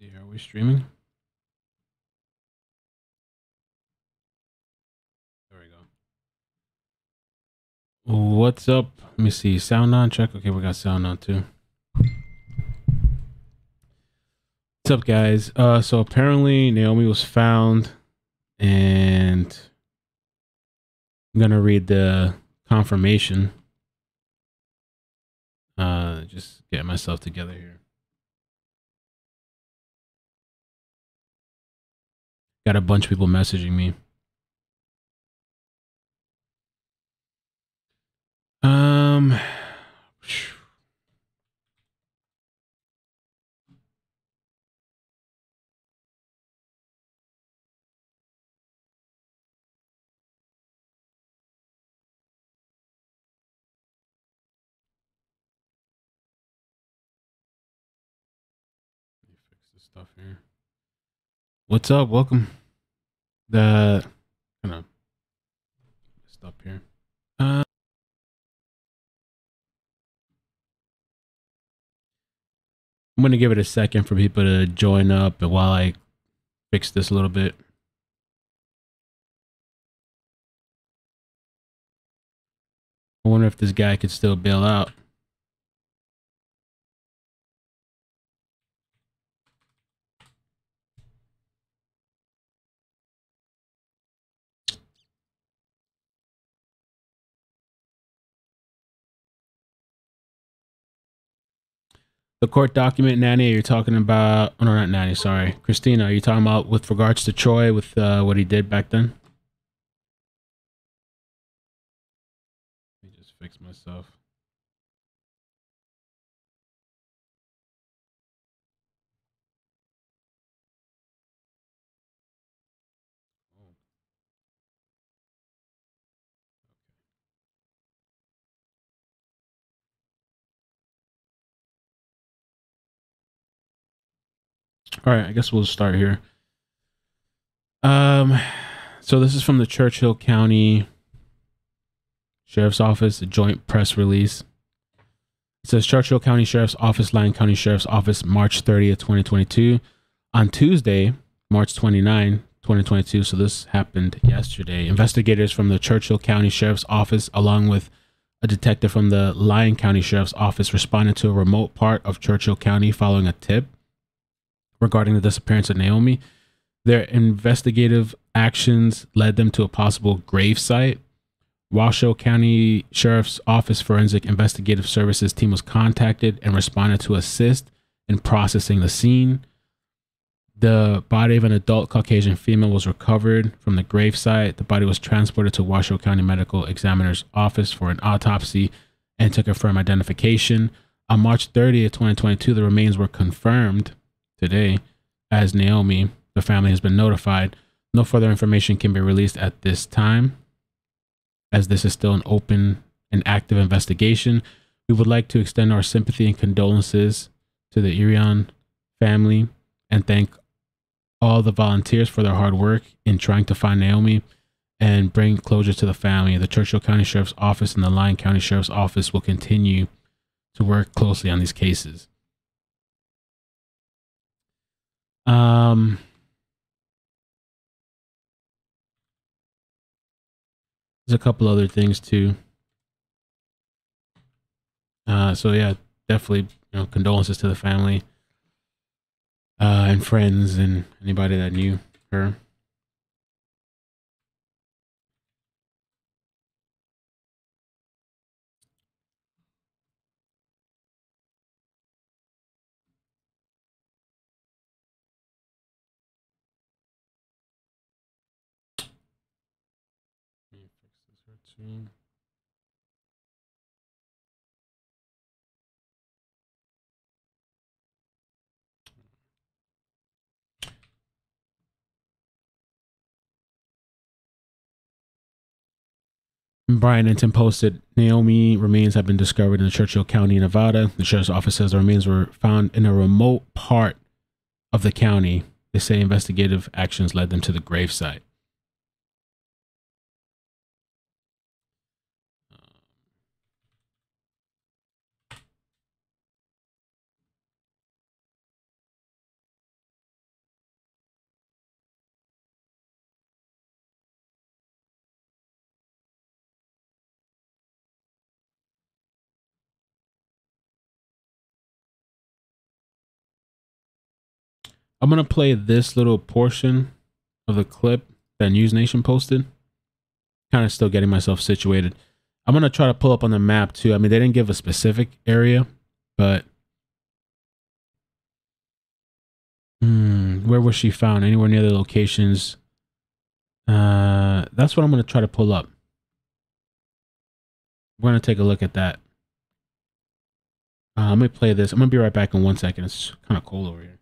see. Are we streaming? There we go. What's up? Let me see. Sound on check. Okay, we got sound on too. What's up, guys? Uh, so apparently Naomi was found, and I'm gonna read the confirmation. Uh, just get myself together here. Got a bunch of people messaging me. Um, stuff here. What's up? Welcome. The kind of stop here. Uh, I'm gonna give it a second for people to join up, and while I fix this a little bit. I wonder if this guy could still bail out. The court document, Nanny, you're talking about, oh no, not Nanny, sorry. Christina, are you talking about with regards to Troy with uh, what he did back then? Let me just fix myself. All right, I guess we'll start here. Um, so this is from the Churchill County Sheriff's Office, a joint press release. It says Churchill County Sheriff's Office, Lyon County Sheriff's Office, March 30th, 2022. On Tuesday, March 29, 2022, so this happened yesterday, investigators from the Churchill County Sheriff's Office, along with a detective from the Lyon County Sheriff's Office, responded to a remote part of Churchill County following a tip regarding the disappearance of Naomi. Their investigative actions led them to a possible grave site. Washoe County Sheriff's Office Forensic Investigative Services team was contacted and responded to assist in processing the scene. The body of an adult Caucasian female was recovered from the grave site. The body was transported to Washoe County Medical Examiner's Office for an autopsy and to confirm identification. On March 30th, 2022, the remains were confirmed today as Naomi. The family has been notified. No further information can be released at this time, as this is still an open and active investigation. We would like to extend our sympathy and condolences to the Irion family and thank all the volunteers for their hard work in trying to find Naomi and bring closure to the family. The Churchill County Sheriff's Office and the Lyon County Sheriff's Office will continue to work closely on these cases. Um, there's a couple other things too. Uh, so yeah, definitely, you know, condolences to the family, uh, and friends and anybody that knew her. 15. Brian Entin posted Naomi remains have been discovered in Churchill County, Nevada. The sheriff's office says the remains were found in a remote part of the county. They say investigative actions led them to the gravesite. I'm gonna play this little portion of the clip that News Nation posted. Kind of still getting myself situated. I'm gonna try to pull up on the map too. I mean, they didn't give a specific area, but hmm, where was she found? Anywhere near the locations? Uh, that's what I'm gonna try to pull up. We're gonna take a look at that. Uh, let me play this. I'm gonna be right back in one second. It's kind of cold over here.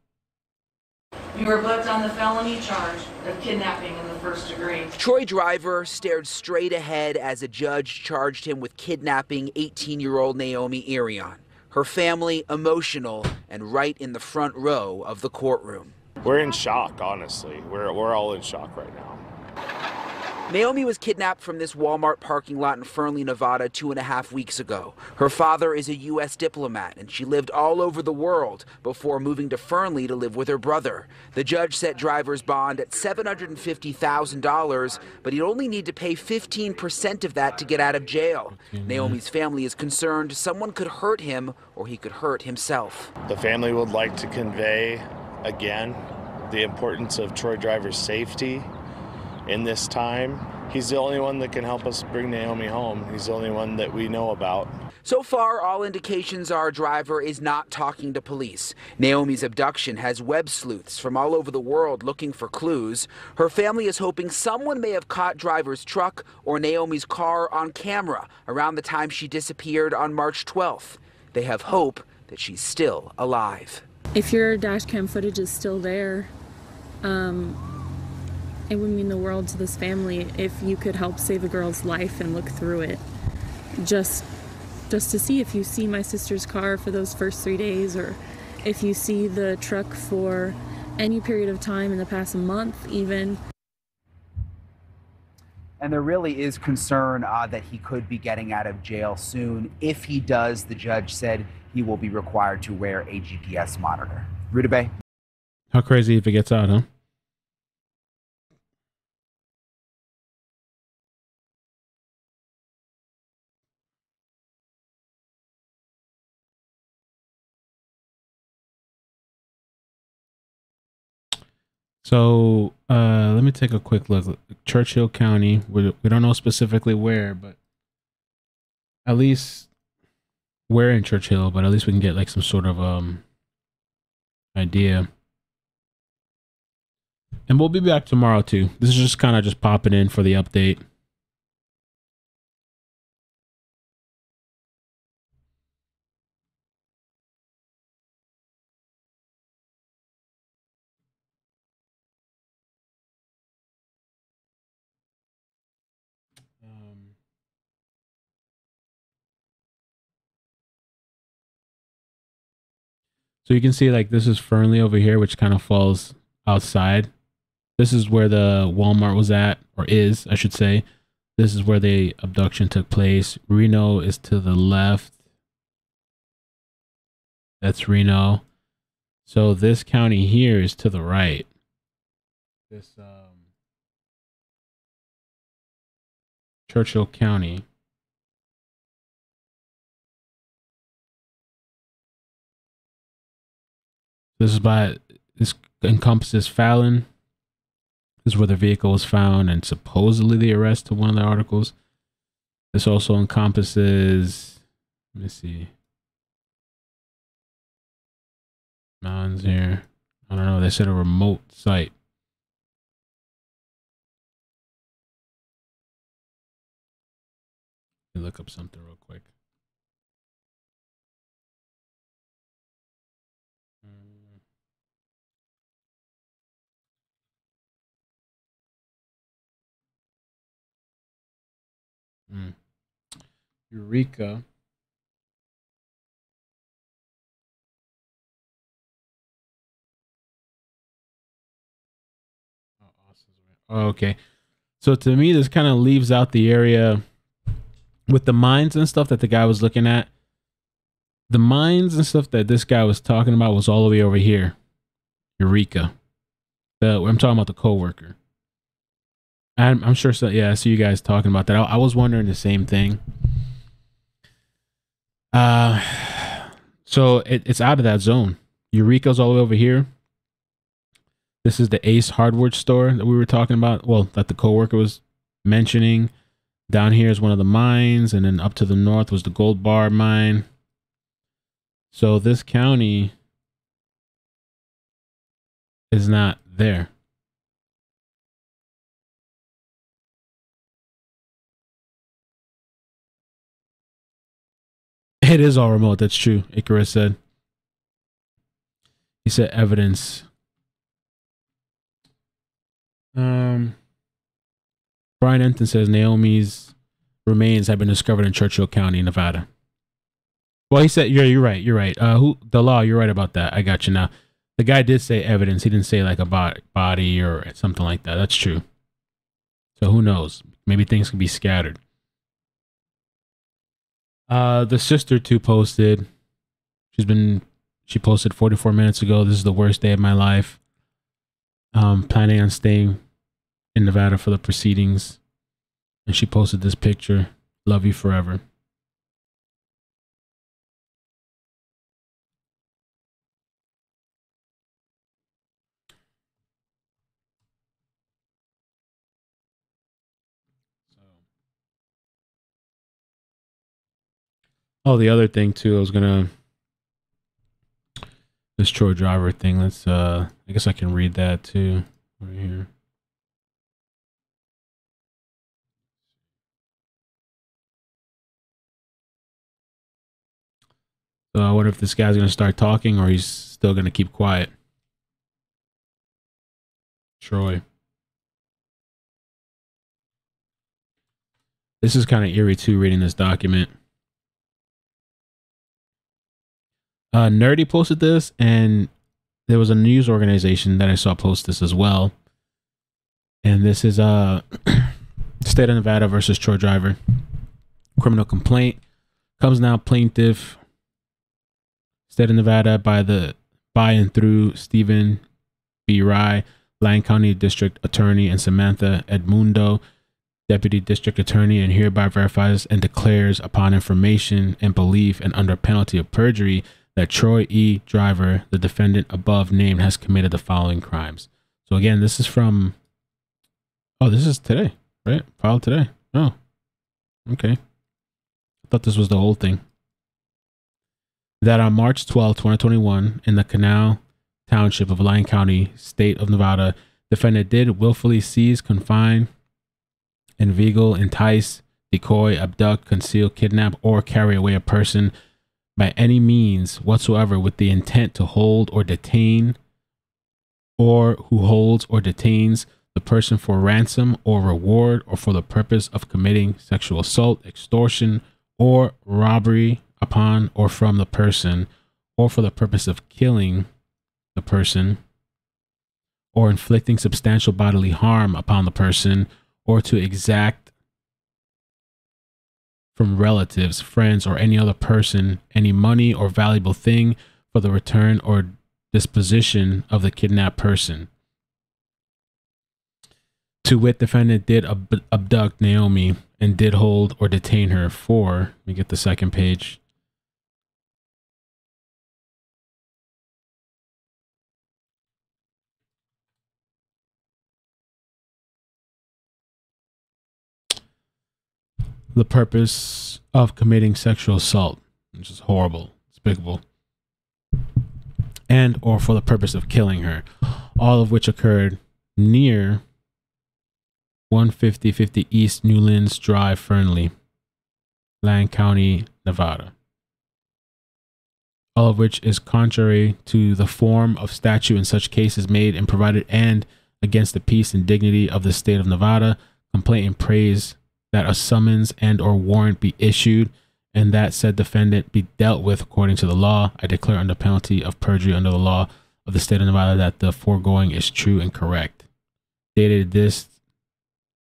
You were booked on the felony charge of kidnapping in the first degree. Troy Driver stared straight ahead as a judge charged him with kidnapping 18 year old Naomi Irion. Her family emotional and right in the front row of the courtroom. We're in shock, honestly. We're, we're all in shock right now. Naomi was kidnapped from this Walmart parking lot in Fernley, Nevada, two and a half weeks ago. Her father is a U.S. diplomat, and she lived all over the world before moving to Fernley to live with her brother. The judge set driver's bond at $750,000, but he'd only need to pay 15% of that to get out of jail. Mm-hmm. Naomi's family is concerned someone could hurt him or he could hurt himself. The family would like to convey again the importance of Troy Driver's safety in this time. He's the only one that can help us bring Naomi home. He's the only one that we know about. So far, all indications are driver is not talking to police. Naomi's abduction has web sleuths from all over the world looking for clues. Her family is hoping someone may have caught driver's truck or Naomi's car on camera around the time she disappeared on March 12th. They have hope that she's still alive. If your dash cam footage is still there, um, it would mean the world to this family if you could help save a girl's life and look through it. Just just to see if you see my sister's car for those first 3 days or if you see the truck for any period of time in the past month even and there really is concern uh, that he could be getting out of jail soon. If he does, the judge said he will be required to wear a GPS monitor. Ruta Bay. How crazy if it gets out, huh? So uh, let me take a quick look. Churchill County. We, we don't know specifically where, but at least where in Churchill. But at least we can get like some sort of um idea. And we'll be back tomorrow too. This is just kind of just popping in for the update. So you can see like this is Fernley over here, which kind of falls outside. This is where the Walmart was at, or is, I should say. This is where the abduction took place. Reno is to the left. That's Reno. So this county here is to the right. This um Churchill County. This is by this encompasses Fallon. This is where the vehicle was found and supposedly the arrest to one of the articles. This also encompasses let me see. Mountains here. I don't know. They said a remote site. Let me look up something real quick. Mm. Eureka. Oh, okay. So to me, this kind of leaves out the area with the mines and stuff that the guy was looking at. The mines and stuff that this guy was talking about was all the way over here. Eureka. The, I'm talking about the coworker. I'm, I'm sure. So, yeah, I see you guys talking about that. I, I was wondering the same thing. Uh, so it, it's out of that zone. Eureka's all the way over here. This is the Ace Hardware store that we were talking about. Well, that the coworker was mentioning. Down here is one of the mines, and then up to the north was the Gold Bar mine. So this county is not there. It is all remote. That's true. Icarus said. He said evidence. Um, Brian Entin says Naomi's remains have been discovered in Churchill County, Nevada. Well, he said, "Yeah, you're right. You're right. Uh, who the law? You're right about that. I got you now. The guy did say evidence. He didn't say like a body, or something like that. That's true. So who knows? Maybe things can be scattered. Uh, the sister too posted. She's been she posted 44 minutes ago. This is the worst day of my life. Um, planning on staying in Nevada for the proceedings, and she posted this picture. Love you forever. Oh, the other thing too, I was gonna this Troy driver thing. Let's uh I guess I can read that too right here. So I wonder if this guy's gonna start talking or he's still gonna keep quiet. Troy. This is kind of eerie too, reading this document. Uh, Nerdy posted this, and there was a news organization that I saw post this as well. And this is uh, State of Nevada versus Troy Driver. Criminal complaint comes now plaintiff. State of Nevada by the by and through Stephen B. Rye, Lyon County District Attorney, and Samantha Edmundo, Deputy District Attorney, and hereby verifies and declares upon information and belief and under penalty of perjury that Troy E. Driver, the defendant above named, has committed the following crimes. So again, this is from. Oh, this is today, right? Filed today. Oh, okay. I thought this was the whole thing. That on March 12, 2021, in the Canal Township of Lyon County, state of Nevada, defendant did willfully seize, confine, inveigle, entice, decoy, abduct, conceal, kidnap, or carry away a person by any means whatsoever with the intent to hold or detain or who holds or detains the person for ransom or reward or for the purpose of committing sexual assault, extortion, or robbery upon or from the person or for the purpose of killing the person or inflicting substantial bodily harm upon the person or to exact from relatives, friends, or any other person any money or valuable thing for the return or disposition of the kidnapped person. To wit, defendant did ab- abduct Naomi and did hold or detain her for, let me get the second page. The purpose of committing sexual assault, which is horrible, despicable, and or for the purpose of killing her, all of which occurred near 15050 East Newlands Drive, Fernley, Lyon County, Nevada. All of which is contrary to the form of statute in such cases made and provided and against the peace and dignity of the state of Nevada. Complaint and praise that a summons and or warrant be issued and that said defendant be dealt with according to the law. I declare under penalty of perjury under the law of the state of Nevada that the foregoing is true and correct. Dated this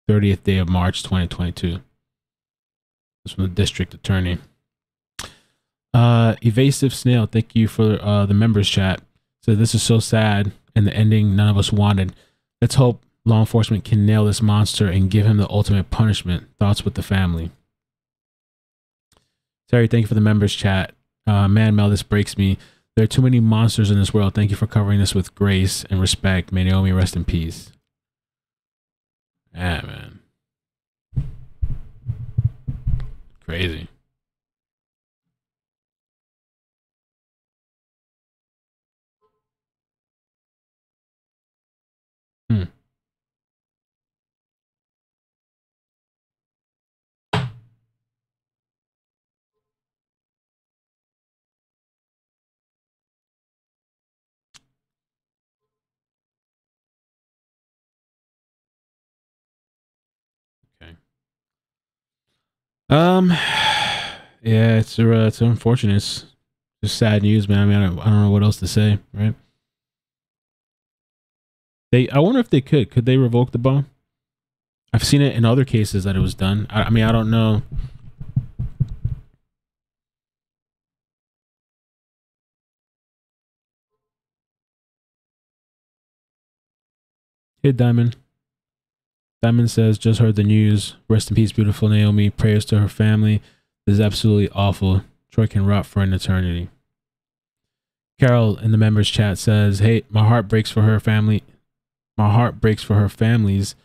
30th day of March 2022. This from the district attorney. Uh, evasive snail, thank you for uh, the members chat. So this is so sad and the ending none of us wanted. Let's hope law enforcement can nail this monster and give him the ultimate punishment. Thoughts with the family. Terry, thank you for the members chat. Uh, man, Mel, this breaks me. There are too many monsters in this world. Thank you for covering this with grace and respect. May Naomi rest in peace. Yeah, man. Crazy. Um, yeah, it's uh, it's unfortunate. It's just sad news, man. I mean, I don't, I don't know what else to say, right? They, I wonder if they could. Could they revoke the bond? I've seen it in other cases that it was done. I, I mean, I don't know. Hey, Diamond. Diamond says, just heard the news. Rest in peace, beautiful Naomi. Prayers to her family. This is absolutely awful. Troy can rot for an eternity. Carol in the members chat says, Hey, my heart breaks for her family. My heart breaks for her families.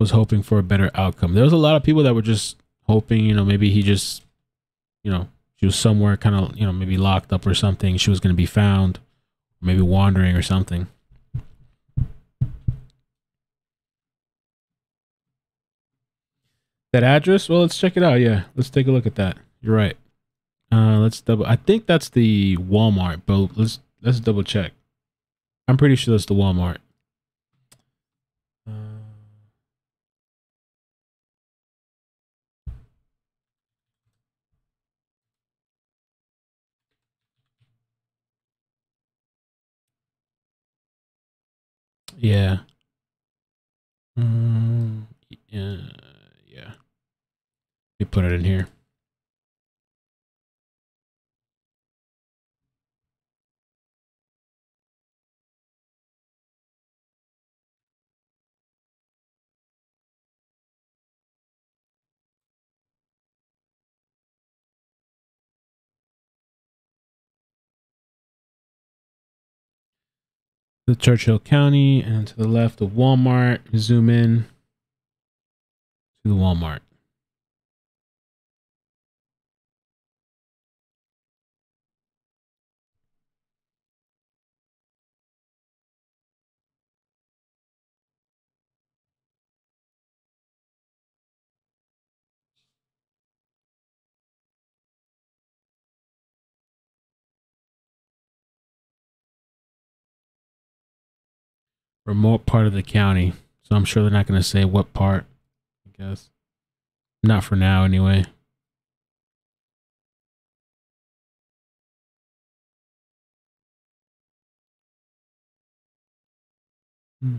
Was hoping for a better outcome. There was a lot of people that were just hoping, you know, maybe he just, you know, she was somewhere kind of, you know, maybe locked up or something. She was going to be found, maybe wandering or something. That address? Well, let's check it out. Yeah, let's take a look at that. You're right. Uh, let's double. I think that's the Walmart, but let's let's double check. I'm pretty sure that's the Walmart. Uh, yeah. Mm, yeah. Yeah. We put it in here. the Churchill County, and to the left of Walmart. Zoom in to the Walmart. Remote part of the county. So I'm sure they're not going to say what part, I guess. Not for now, anyway. Hmm.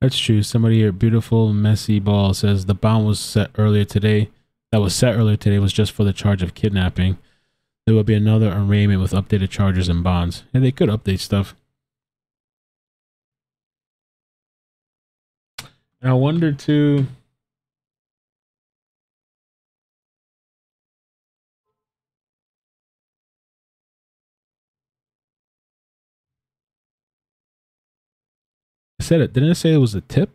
That's true. Somebody here, beautiful messy ball says the bond was set earlier today. That was set earlier today was just for the charge of kidnapping. There will be another arraignment with updated charges and bonds. And they could update stuff. And I wonder too. Said it. Didn't it say it was a tip?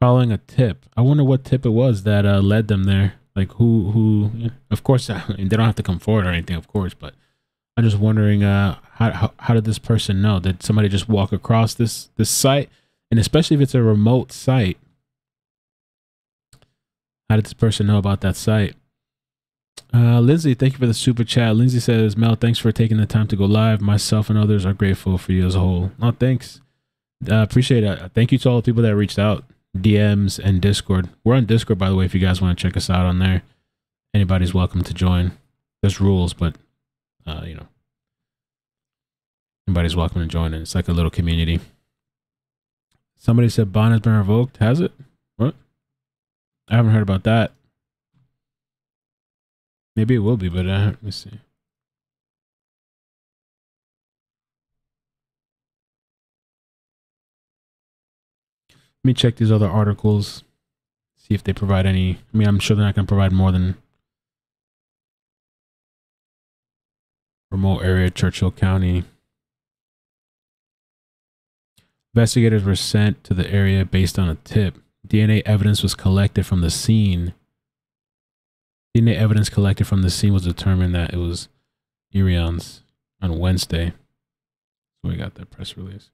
Following a tip. I wonder what tip it was that uh, led them there. Like who? Who? Yeah. Of course, I mean, they don't have to come forward or anything, of course. But I'm just wondering, uh, how, how how did this person know? Did somebody just walk across this this site? And especially if it's a remote site, how did this person know about that site? Uh, Lindsay, thank you for the super chat. Lindsay says, Mel, thanks for taking the time to go live. Myself and others are grateful for you as a whole. Oh, thanks. Uh, appreciate it. Thank you to all the people that reached out, DMs and Discord. We're on Discord, by the way, if you guys want to check us out on there. Anybody's welcome to join. There's rules, but, uh, you know, anybody's welcome to join. And it's like a little community. Somebody said bond has been revoked. Has it? What? I haven't heard about that. Maybe it will be, but uh, let me see. Let me check these other articles, see if they provide any. I mean, I'm sure they're not going to provide more than remote area, Churchill County. Investigators were sent to the area based on a tip. DNA evidence was collected from the scene. DNA evidence collected from the scene was determined that it was Irion's on Wednesday. So we got that press release.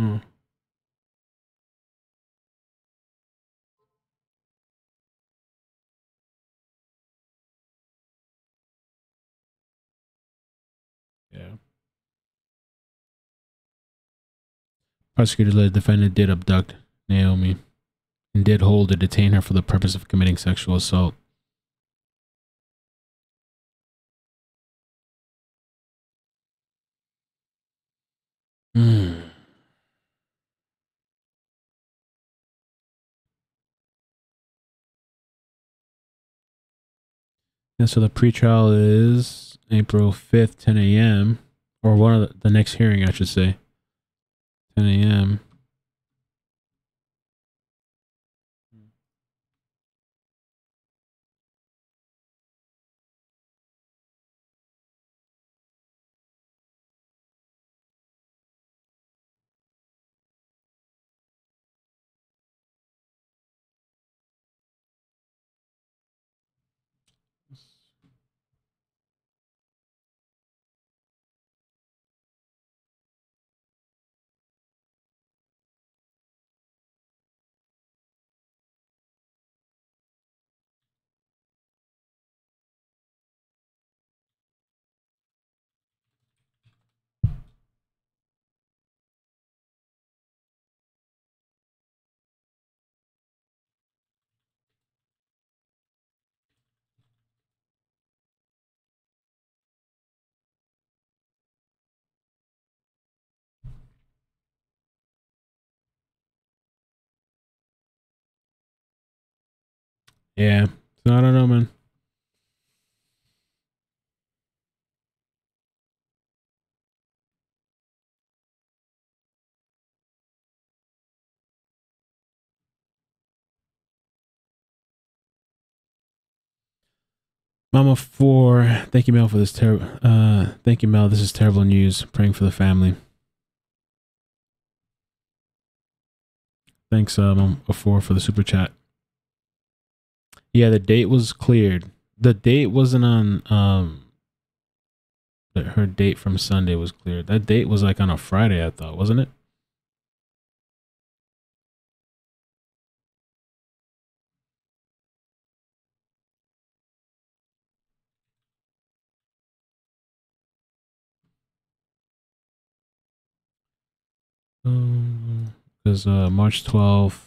Hmm. Yeah. Prosecutors led the defendant did abduct Naomi and did hold or detain her for the purpose of committing sexual assault. Hmm. So the pretrial is April 5th, 10 a.m. Or one of the, the next hearing, I should say. 10 a.m. Yeah. So I don't know, man. Mama four, thank you, Mel, for this terrible. Uh, thank you, Mel. This is terrible news. Praying for the family. Thanks, uh, Mama four, for the super chat. Yeah, the date was cleared. The date wasn't on. Um, her date from Sunday was cleared. That date was like on a Friday, I thought, wasn't it? Because um, uh, March 12th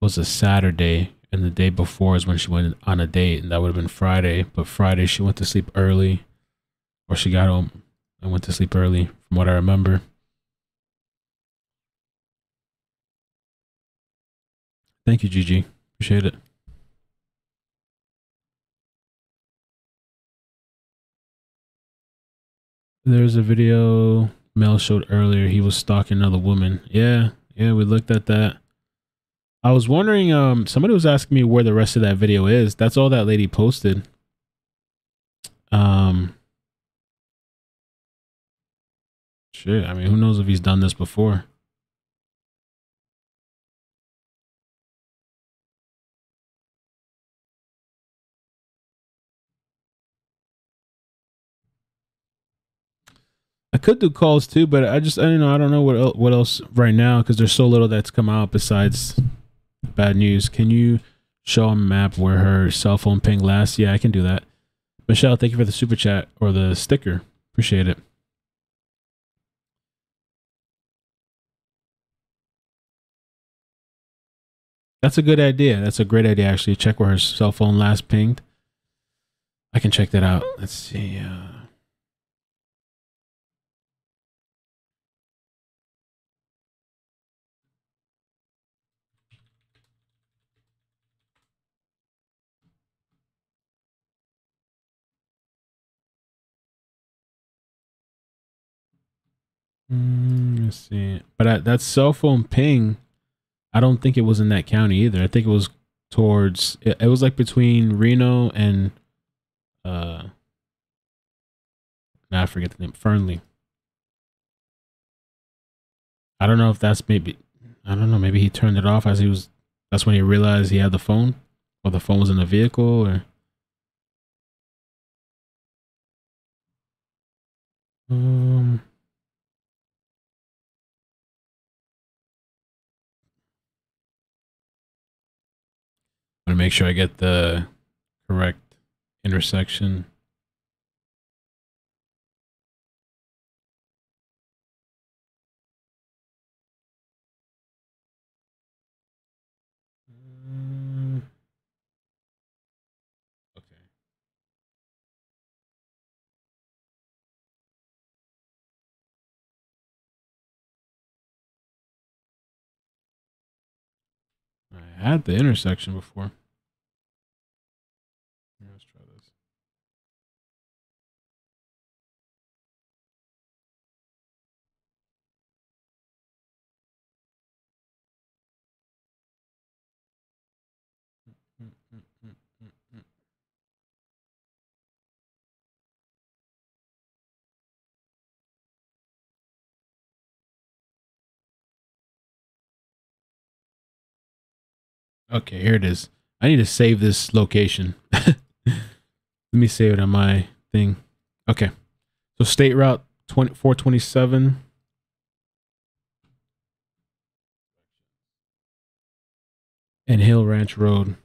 was a Saturday, and the day before is when she went on a date, and that would have been Friday. But Friday, she went to sleep early, or she got home and went to sleep early, from what I remember. Thank you, Gigi. Appreciate it. There's a video Mel showed earlier. He was stalking another woman. Yeah, yeah, we looked at that. I was wondering, um, somebody was asking me where the rest of that video is. That's all that lady posted. Um, shit. I mean, who knows if he's done this before? I could do calls too, but I just I don't know. I don't know what el what else right now because there's so little that's come out besides bad news. Can you show a map where her cell phone ping last? Yeah, I can do that. Michelle, thank you for the super chat or the sticker. Appreciate it. That's a good idea. That's a great idea, actually. Check where her cell phone last pinged. I can check that out. Let's see. Uh, mm, let's see. But uh, that cell phone ping, I don't think it was in that county either. I think it was towards. It, it was like between Reno and uh. Now I forget the name. Fernley. I don't know if that's maybe. I don't know. Maybe he turned it off as he was. That's when he realized he had the phone, or the phone was in the vehicle, or. Um. Make sure I get the correct intersection. Had the intersection before. Okay, here it is. I need to save this location. Let me save it on my thing. Okay. So State Route 20, 427. And Hill Ranch Road.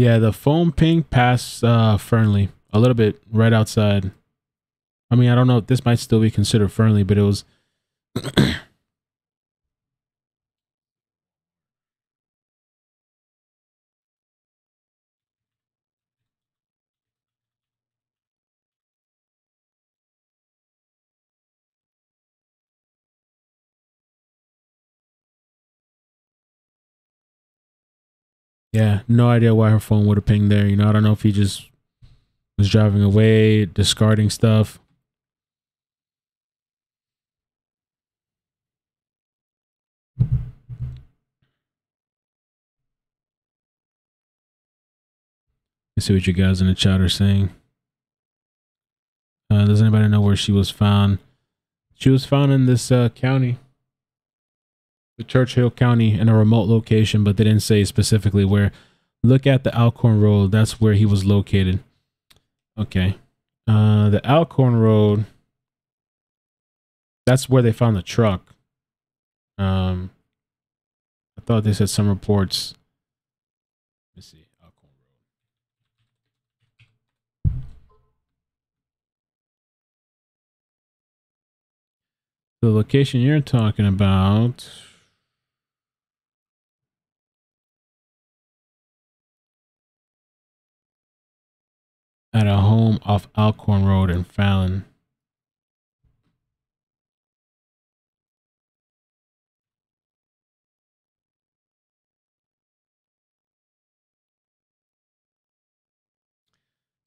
Yeah, the foam ping past uh, Fernley, a little bit right outside. I mean, I don't know. This might still be considered Fernley, but it was. yeah, no idea why her phone would have pinged there. You know, I don't know if he just was driving away, discarding stuff. Let's see what you guys in the chat are saying. Uh, does anybody know where she was found? She was found in this uh, county, Churchill County, in a remote location, but they didn't say specifically where. Look at the Alcorn Road. That's where he was located. Okay. Uh, the Alcorn Road. That's where they found the truck. Um, I thought they said some reports. Let me see. Alcorn Road. The location you're talking about. At a home off Alcorn Road in Fallon.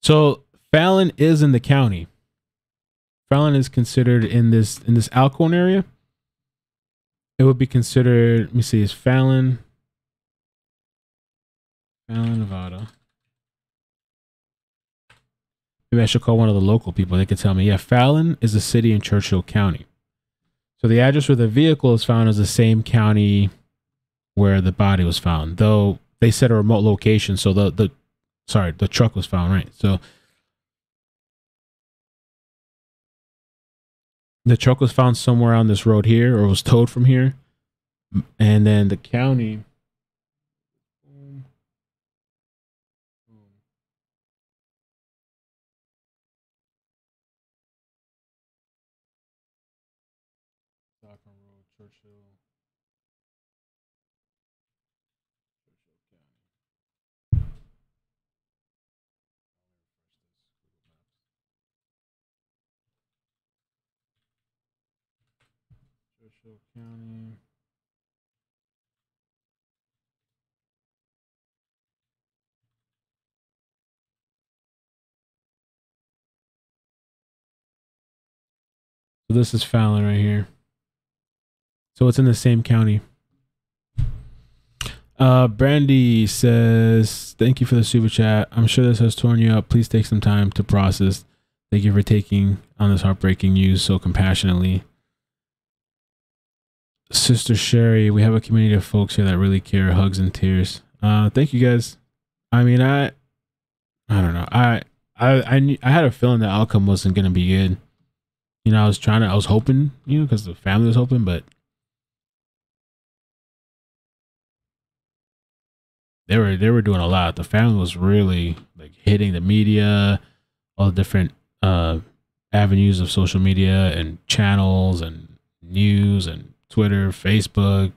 So Fallon is in the county. Fallon is considered in this in this Alcorn area. It would be considered. Let me see. Is Fallon? Fallon, Nevada. Maybe I should call one of the local people. They could tell me. Yeah, Fallon is a city in Churchill County. So the address where the vehicle is found is the same county where the body was found, though they said a remote location. So the the sorry, the truck was found right. So the truck was found somewhere on this road here, or was towed from here, and then the county. Stockton Road, Churchill. Churchill County. County. So this is Fallon right here. So it's in the same county. Uh, Brandy says, "Thank you for the super chat. I'm sure this has torn you up. Please take some time to process. Thank you for taking on this heartbreaking news so compassionately." Sister Sherry, we have a community of folks here that really care. Hugs and tears. Uh, thank you guys. I mean, I, I don't know. I, I, I, knew, I had a feeling the outcome wasn't gonna be good. You know, I was trying to, I was hoping, you know, because the family was hoping, but they were they were doing a lot. The family was really like hitting the media, all the different uh avenues of social media and channels and news and Twitter, Facebook.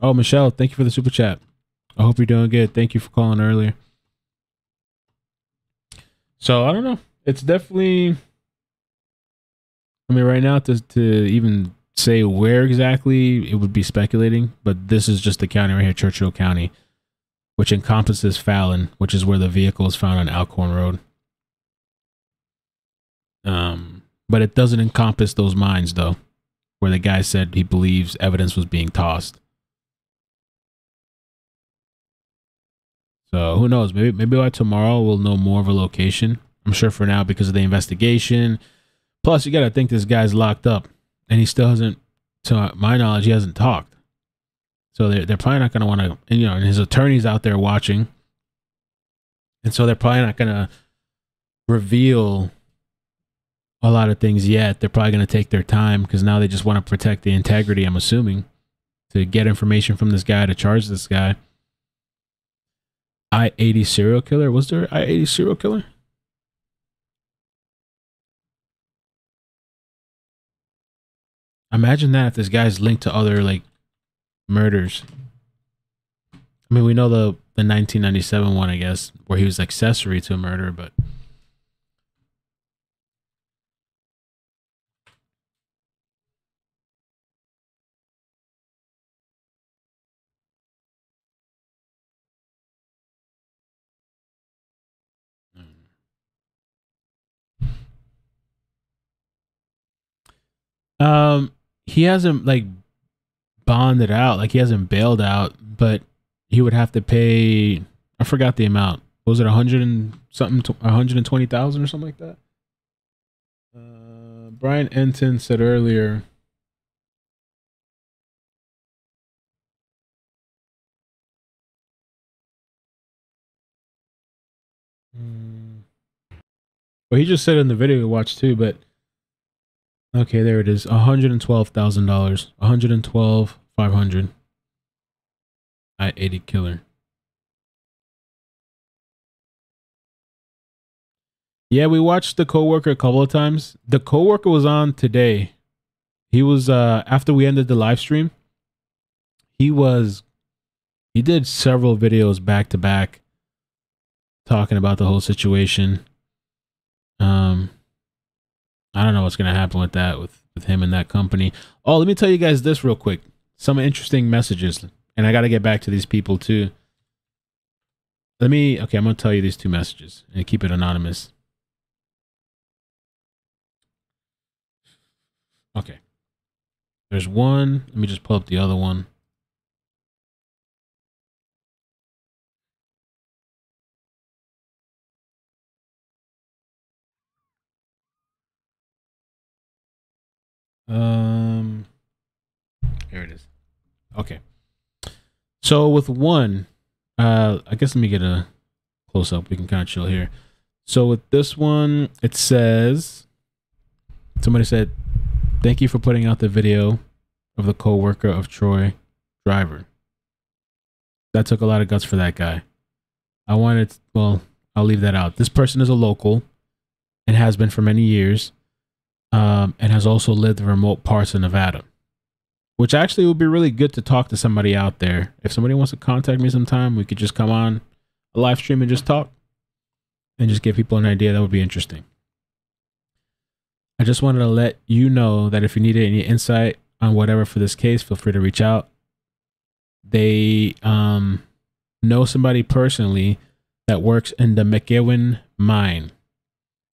Oh, Michelle, thank you for the super chat. I hope you're doing good. Thank you for calling earlier. So I don't know. It's definitely I mean, right now to to even say where exactly it would be speculating, but this is just the county right here, Churchill County, which encompasses Fallon, which is where the vehicle is found on Alcorn Road. Um, but it doesn't encompass those mines though, where the guy said he believes evidence was being tossed. So who knows? Maybe maybe by tomorrow we'll know more of a location. I'm sure for now because of the investigation. Plus, you got to think this guy's locked up, and he still hasn't, to my knowledge, he hasn't talked. So they're they're probably not going to want to, you know, and his attorney's out there watching, and so they're probably not going to reveal a lot of things yet. They're probably going to take their time because now they just want to protect the integrity. I'm assuming to get information from this guy to charge this guy. I eighty serial killer. Was there I eighty serial killer? Imagine that if this guy's linked to other like murders. I mean, we know the the 1997 one, I guess, where he was accessory to a murder, but um he hasn't like bonded out, like he hasn't bailed out, but he would have to pay. I forgot the amount. Was it a hundred and something? A hundred and twenty thousand or something like that. Uh, Brian Entin said earlier. Hmm. Well, he just said in the video we watched too, but Okay, there it is. One hundred and twelve thousand dollars. One hundred and twelve five hundred. I eighty killer. Yeah, we watched the coworker a couple of times. The coworker was on today. He was uh after we ended the live stream. He was he did several videos back to back talking about the whole situation. Um I don't know what's gonna happen with that with with him and that company. Oh, let me tell you guys this real quick some interesting messages, and I got to get back to these people too. Let me, okay, I'm going to tell you these two messages and keep it anonymous. Okay. There's one. Let me just pull up the other one. Um, here it is. Okay. So with one, uh, I guess let me get a close up. We can kind of chill here. So with this one, it says somebody said, "Thank you for putting out the video of the co-worker of Troy Driver." That took a lot of guts for that guy. I wanted, well, I'll leave that out. This person is a local and has been for many years, um, and has also lived in remote parts of Nevada. Which actually would be really good to talk to somebody out there. If somebody wants to contact me sometime, we could just come on a live stream and just talk and just give people an idea. That would be interesting. I just wanted to let you know that if you needed any insight on whatever for this case, feel free to reach out. They um, know somebody personally that works in the McEwen mine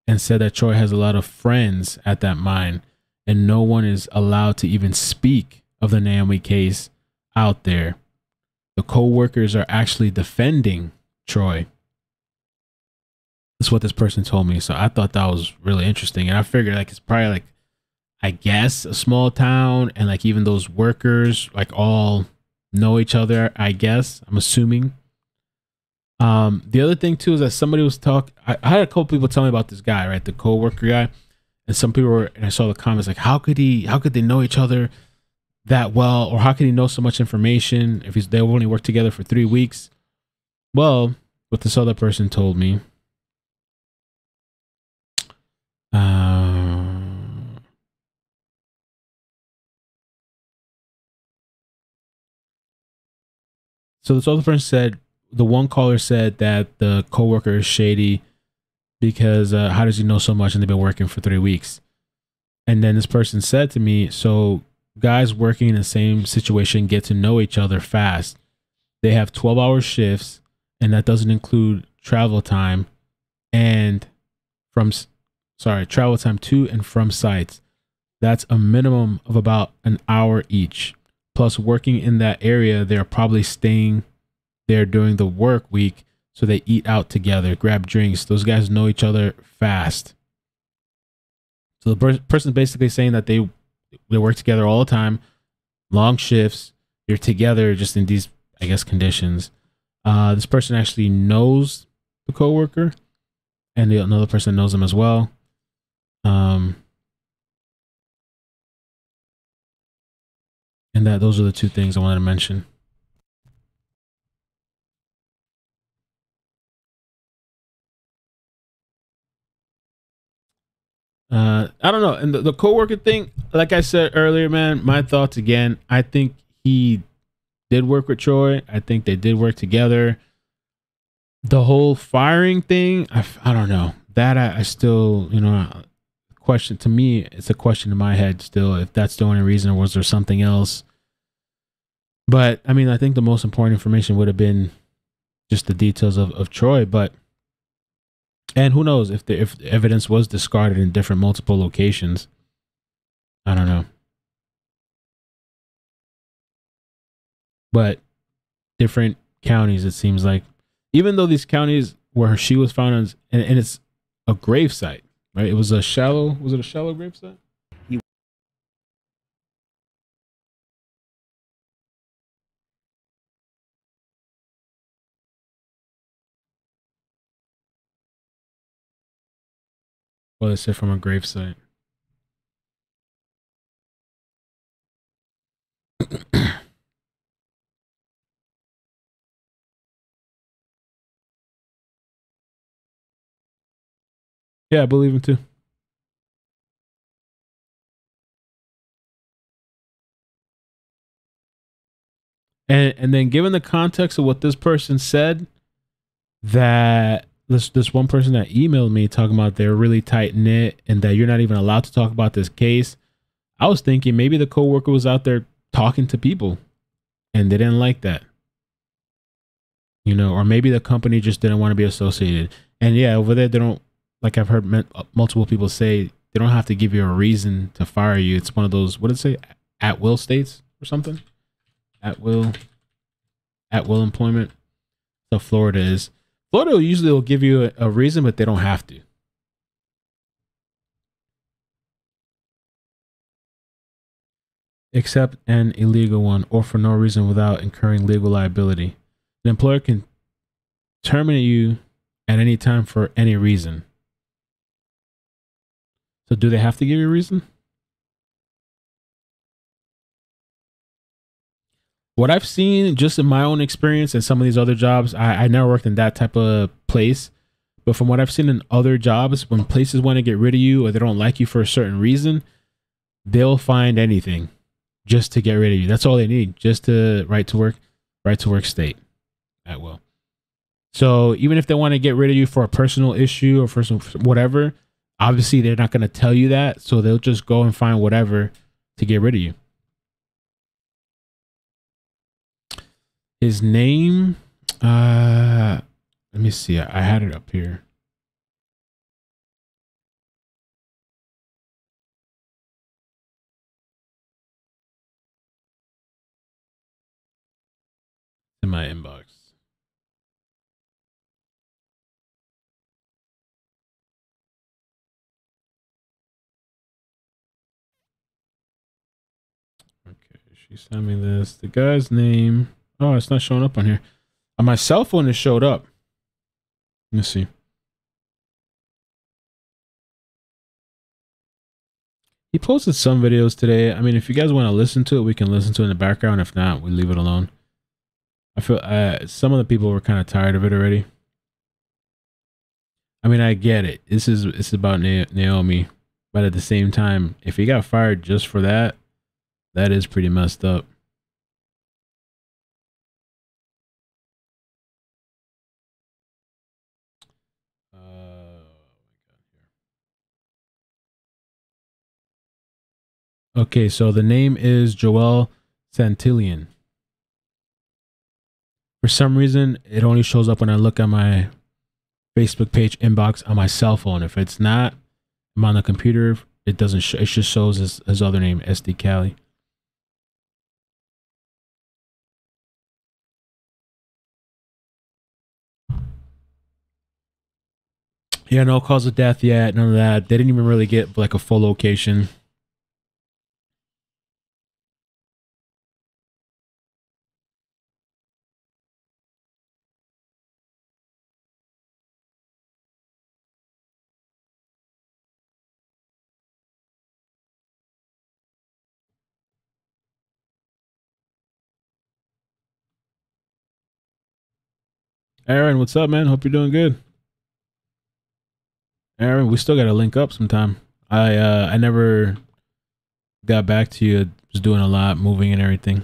and said that Troy has a lot of friends at that mine and no one is allowed to even speak of the Naomi case out there. The co-workers are actually defending Troy. That's what this person told me. So I thought that was really interesting. And I figured like it's probably like I guess a small town and like even those workers like all know each other, I guess. I'm assuming. Um, the other thing too is that somebody was talking. I, I, had a couple people tell me about this guy, right, the co-worker guy, and some people were, and I saw the comments like, how could he? How could they know each other that well, or how can he know so much information if he's they only worked together for three weeks? Well, what this other person told me. Uh, so this other person said the one caller said that the coworker is shady because uh, how does he know so much and they've been working for three weeks? And then this person said to me, so guys working in the same situation get to know each other fast. They have 12 hour shifts, and that doesn't include travel time and from, sorry, travel time to and from sites. That's a minimum of about an hour each. Plus, working in that area, they're probably staying there during the work week so they eat out together, grab drinks. Those guys know each other fast. So the per- person basically saying that they they work together all the time, long shifts. You're together just in these, I guess, conditions. Uh, this person actually knows the coworker, and the, another person knows them as well. Um, and that those are the two things I wanted to mention. Uh, I don't know. And the, the co-worker thing, like I said earlier, man, my thoughts again. I think he did work with Troy. I think they did work together. The whole firing thing, I, I don't know. That I, I still, you know, question to me, it's a question in my head still. If that's the only reason, or was there something else? But I mean, I think the most important information would have been just the details of, of Troy. But and who knows if the if evidence was discarded in different multiple locations. I don't know. But different counties, it seems like, even though these counties where she was found, and, and it's a grave site, right? It was a shallow. Was it a shallow grave site? Well, they said from a gravesite. yeah, I believe him too. And and then given the context of what this person said, that this this one person that emailed me talking about they're really tight knit and that you're not even allowed to talk about this case. I was thinking maybe the coworker was out there talking to people and they didn't like that. You know, or maybe the company just didn't want to be associated. And yeah, over there they don't like I've heard uh, multiple people say they don't have to give you a reason to fire you. It's one of those what did it say at will states or something? At will at will employment. So Florida is. Florida usually will give you a, a reason, but they don't have to. except an illegal one or for no reason without incurring legal liability. An employer can terminate you at any time for any reason. So, do they have to give you a reason? What I've seen just in my own experience and some of these other jobs, I, I never worked in that type of place. But from what I've seen in other jobs, when places want to get rid of you or they don't like you for a certain reason, they'll find anything just to get rid of you. That's all they need, just to right to work, right to work state at will. So even if they want to get rid of you for a personal issue or for some whatever, obviously they're not going to tell you that. So they'll just go and find whatever to get rid of you. His name, uh, let me see. I had it up here. In my inbox. Okay, she sent me this. The guy's name. Oh, it's not showing up on here. On my cell phone, it showed up. Let me see. He posted some videos today. I mean, if you guys want to listen to it, we can listen to it in the background. If not, we leave it alone. I feel uh, some of the people were kind of tired of it already. I mean, I get it. This is it's about Na- Naomi, but at the same time, if he got fired just for that, that is pretty messed up. Okay, so the name is Joel Santillan. For some reason, it only shows up when I look at my Facebook page inbox on my cell phone. If it's not I'm on the computer, it doesn't. Sh- it just shows his, his other name, SD Cali. Yeah, no cause of death yet. None of that. They didn't even really get like a full location. Aaron, what's up, man? Hope you're doing good. Aaron, we still got to link up sometime. I uh I never got back to you. I was doing a lot, moving and everything.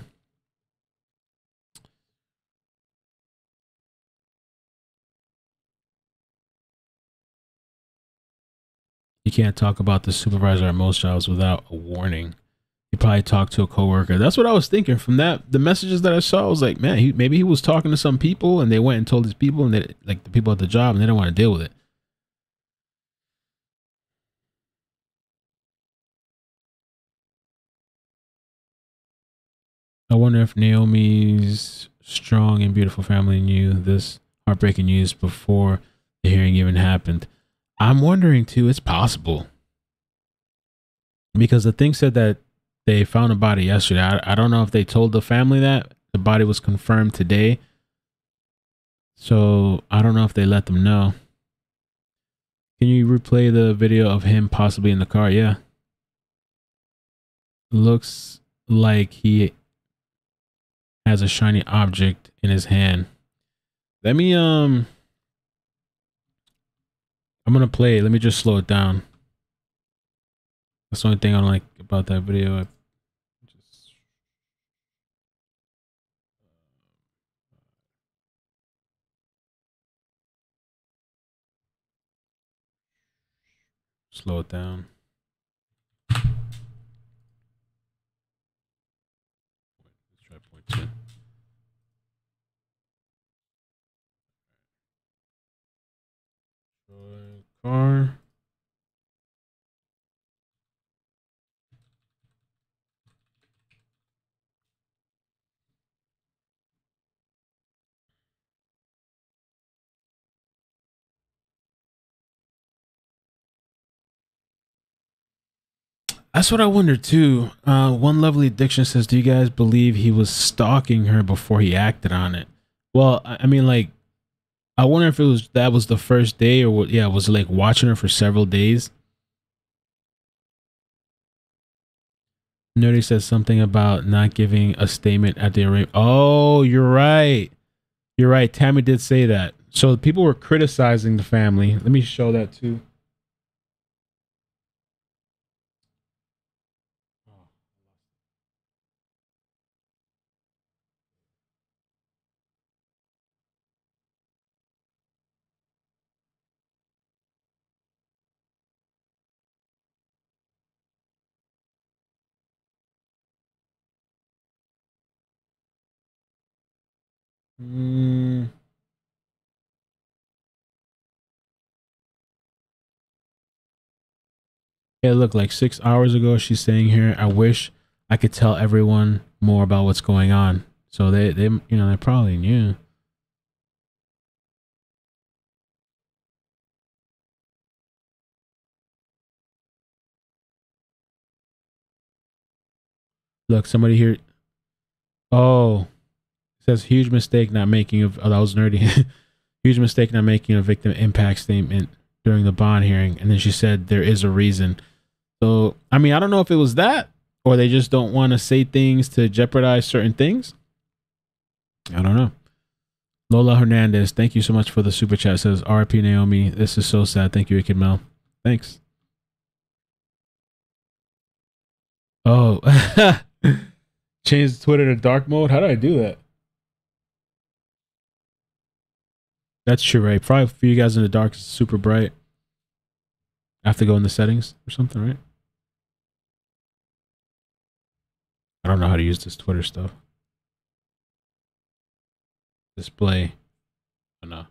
You can't talk about the supervisor at most jobs without a warning. You probably talked to a coworker. That's what I was thinking from that. The messages that I saw I was like, man, he, maybe he was talking to some people and they went and told these people and they like the people at the job and they don't want to deal with it. I wonder if Naomi's strong and beautiful family knew this heartbreaking news before the hearing even happened. I'm wondering too, it's possible. Because the thing said that they found a body yesterday. I, I don't know if they told the family that the body was confirmed today. So I don't know if they let them know. Can you replay the video of him possibly in the car? Yeah. Looks like he has a shiny object in his hand. Let me um I'm gonna play. Let me just slow it down. That's the only thing I don't like about that video. I just uh, slow it down. Let's try point two. Car. I That's what I wonder too. Uh, one lovely addiction says, "Do you guys believe he was stalking her before he acted on it?" Well, I mean, like, I wonder if it was that was the first day or what? Yeah, was like watching her for several days? Nerdy says something about not giving a statement at the arraignment. Oh, you're right. You're right. Tammy did say that. So people were criticizing the family. Let me show that too. Yeah, look, like six hours ago, she's saying here, I wish I could tell everyone more about what's going on. So they, they, you know, they probably knew. Look, somebody here. Oh, says huge mistake not making of. Oh, that was nerdy. huge mistake not making a victim impact statement during the bond hearing, and then she said there is a reason. So I mean, I don't know if it was that or they just don't want to say things to jeopardize certain things. I don't know. Lola Hernandez, thank you so much for the super chat. Says RP Naomi, this is so sad. Thank you, Wicked Mel. Thanks. Oh, change Twitter to dark mode. How do I do that? That's true, right? Probably for you guys in the dark, it's super bright. I have to go in the settings or something, right? I don't know how to use this Twitter stuff. Display. Oh, no.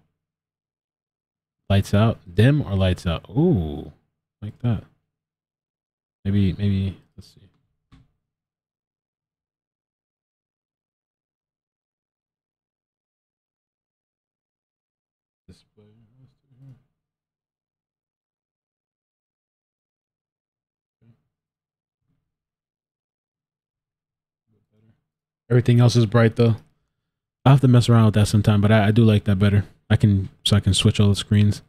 Lights out. Dim or lights out? Ooh, like that. Maybe, maybe, let's see. Everything else is bright though. I have to mess around with that sometime, but I, I do like that better. I can so I can switch all the screens.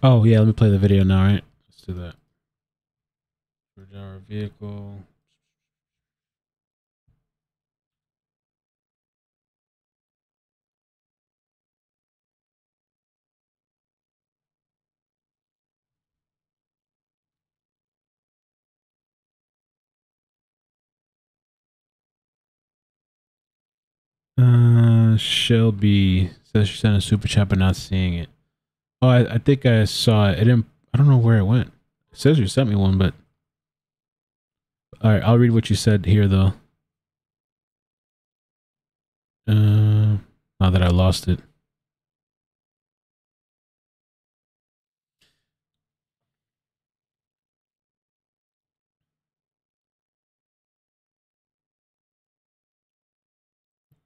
Oh yeah, let me play the video now, right? Let's do that. Vehicle. Uh, Shelby says she sent a super chat but not seeing it. Oh, I, I think I saw it. It didn't. I don't know where it went. It says you sent me one, but all right. I'll read what you said here though. Uh, now that I lost it.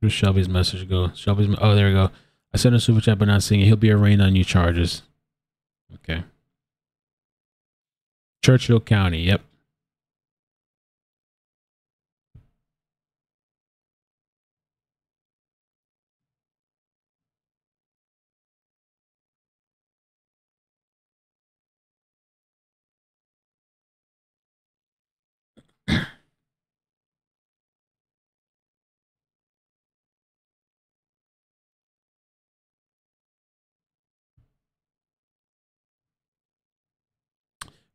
Where does Shelby's message go? Shelby's. Oh, there we go. I sent a super chat, but not seeing it. He'll be arraigned on new charges. Okay. Churchill County. Yep.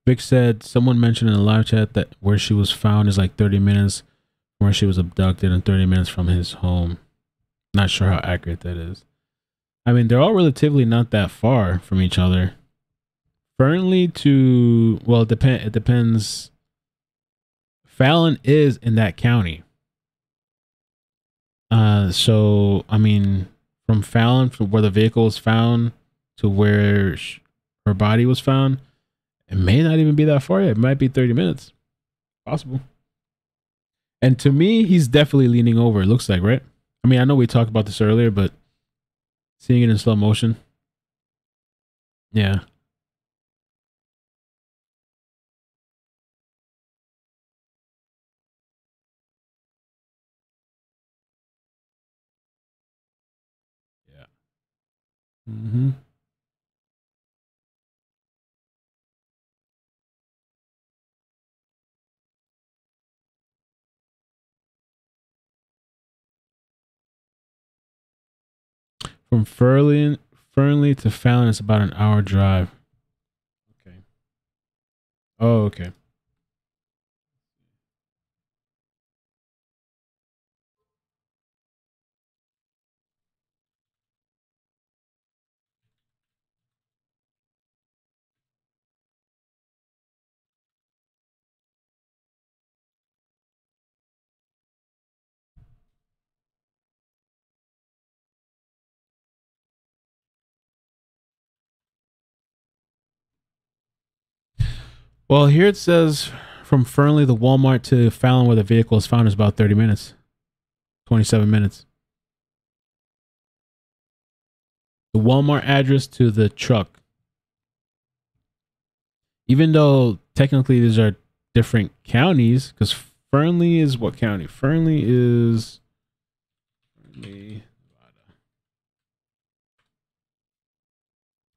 Vic said someone mentioned in the live chat that where she was found is like 30 minutes where she was abducted and 30 minutes from his home. Not sure how accurate that is. I mean, they're all relatively not that far from each other. Fernley to well, it depend. It depends. Fallon is in that county. Uh, so I mean, from Fallon, from where the vehicle was found to where her body was found, it may not even be that far yet. It might be 30 minutes. Possible. And to me, he's definitely leaning over, it looks like, right? I mean, I know we talked about this earlier, but seeing it in slow motion, yeah. Yeah. Mm-hmm. From Fernley, Fernley to Fallon is about an hour drive. Okay. Oh, okay. Well, here it says from Fernley, the Walmart to Fallon, where the vehicle is found, is about 30 minutes, 27 minutes. The Walmart address to the truck. Even though technically these are different counties, because Fernley is what county? Fernley is. Fernley,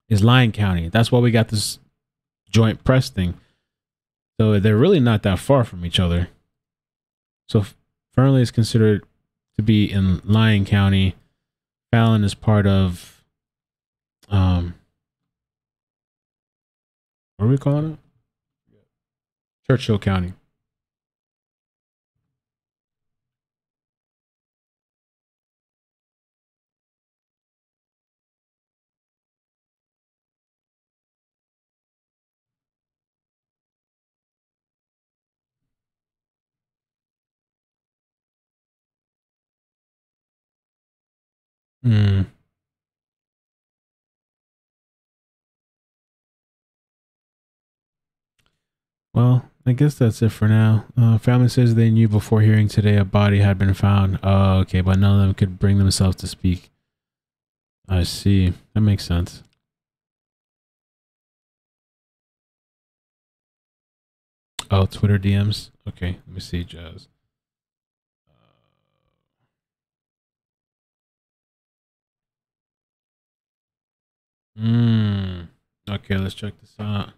is Lyon County. That's why we got this joint press thing. So they're really not that far from each other. So Fernley is considered to be in Lyon County. Fallon is part of um what are we calling it? Churchill County. Hmm. Well, I guess that's it for now. Uh, family says they knew before hearing today a body had been found. Oh, okay, but none of them could bring themselves to speak. I see. That makes sense. Oh, Twitter DMs. Okay, let me see, Jazz. Hmm. Okay, let's check this out.